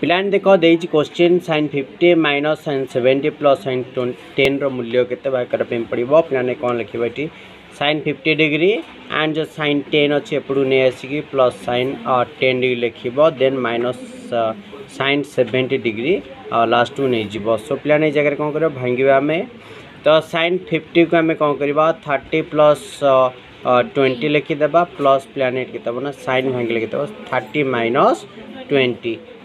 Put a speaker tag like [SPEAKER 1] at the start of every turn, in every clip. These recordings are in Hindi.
[SPEAKER 1] ପିଲାମାନେ ଦେଖ ଦେଇଛି question sine fifty minus sine seventy plus sine ଟେନ୍ର ମୂଲ୍ୟ କେତେ ବାହାର କରିବା ପାଇଁ ପଡ଼ିବ ପିଲାମାନେ କ'ଣ ଲେଖିବ ଏଠି ସାଇନ୍ ଫିଫ୍ଟି ଡିଗ୍ରୀ ଆଣ୍ଡ ଯେଉଁ ସାଇନ୍ ଟେନ୍ ଅଛି ଏପଟୁ ନେଇ ଆସିକି ପ୍ଲସ୍ ସାଇନ୍ ଟେନ୍ ଡିଗ୍ରୀ ଲେଖିବ then minus sine seventy degree ଲାଷ୍ଟକୁ ନେଇଯିବ ସୋ ପିଲାମାନେ ଏଇ ଜାଗାରେ କ'ଣ କରିବା ଭାଙ୍ଗିବା ଆମେ ତ ସାଇନ୍ ଫିଫ୍ଟିକୁ ଆମେ କ'ଣ କରିବା ଥାର୍ଟି ପ୍ଲସ୍ ଟ୍ୱେଣ୍ଟି ଲେଖିଦେବା ପ୍ଲସ୍ ପିଲାମାନେ ଏଠି କେତେ ହେବ ନା ସାଇନ୍ ଭାଙ୍ଗିଲେ କେତେ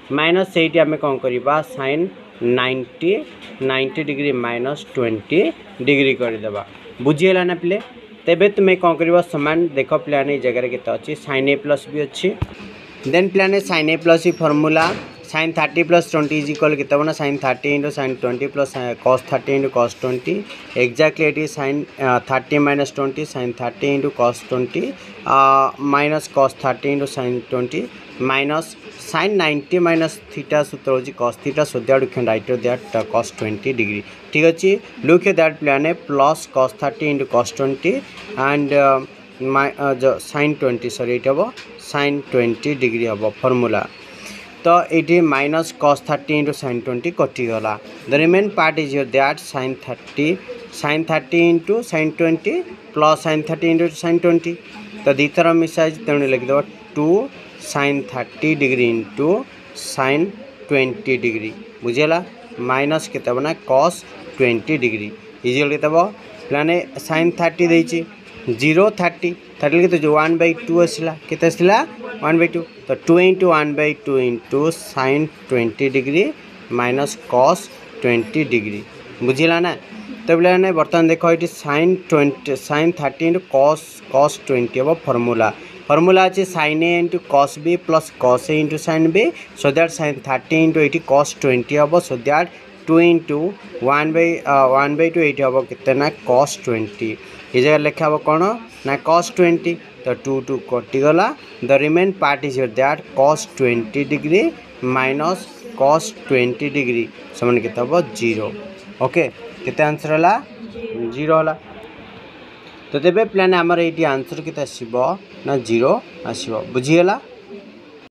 [SPEAKER 1] ହେବ ଥାର୍ଟି ମାଇନସ୍ ଟ୍ୱେଣ୍ଟି ମାଇନସ୍ ସେଇଠି ଆମେ କ'ଣ କରିବା sine ninety ninety degree minus twenty degree କରିଦେବା ବୁଝିହେଲା ନା ପିଲେ ତେବେ ତୁମେ କ'ଣ କରିବ ସମାନ ଦେଖ ପିଲାମାନେ ଏଇ ଜାଗାରେ କେତେ ଅଛି ସାଇନ୍ ଏ ପ୍ଲସ୍ ବି ଅଛି ଦେନ୍ ପିଲାମାନେ sine A plus formula sine thirty plus twenty is equal कितना sine thirty into sine twenty plus cos thirty into cos twenty exactly eighty sine thirty minus twenty sine thirty into cos twenty minus cos thirty into sine twenty minus sine ninety minus theta सूत्र हो cos theta so that can write that cos twenty degree ठीक अच्छे look that plan plus cos thirty into cos twenty and sine twenty sorry ये हम साइन ट्वेंटी डिग्री हम फर्मूला तो ये minus cos thirty into sine twenty कटिगला the remain part is your that sine thirty sine thirty into sine twenty plus sine thirty into sine twenty तो दी थर मिसाई तेणु लिखिदेव two sine thirty degree into sine twenty degree बुझेगा minus के ना कस ट्वेंटी डिग्री इजिकल के प्लाने साइन थर्टी देती ज़ीरो थर्टी थर्टी के वन बै टू आसला के वन बै टू तो two into one by two into sine twenty degree minus cos twenty degree बुझला ना? तो बोले बर्तमान देख ये sine twenty sine thirty into cos cos twenty हम फर्मूला फर्मूला अच्छे sine A into cos B plus cos A into sine B so that sine thirty into ये कस ट्वेंटी हम so that two into one by one by two ये हम के कस ट्वेंटी ये जगह लिखा हम कौन? ना कस ट्वेंटी तो two two कटिगला the remain part is that cos twenty degree minus cos twenty degree समान के ज़ीरो ओके केते आंसर होला? ज़ीरो होला. तो तेज प्लान आमर ये आंसर के ना ज़ीरो आसो बुझीगला